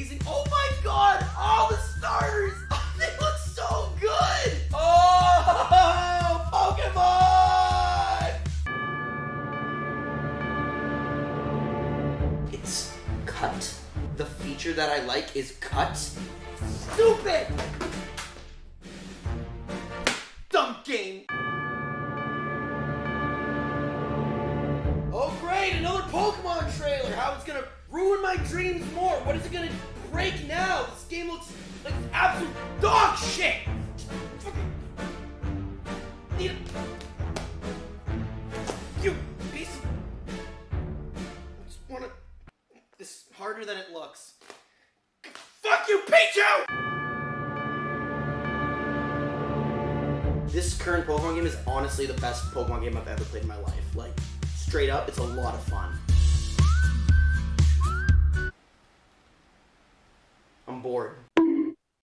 amazing. Oh my god, all the starters! they look so good! Oh, Pokemon! It's cut. The feature that I like is cut. Stupid! Dumb game! Oh great, another Pokemon trailer! How it's my dreams more. What is it gonna break now? This game looks like absolute dog shit. You piece of wanna this is harder than it looks. Fuck you, Pichu! This current Pokemon game is honestly the best Pokemon game I've ever played in my life. Like, straight up, it's a lot of fun. Bored.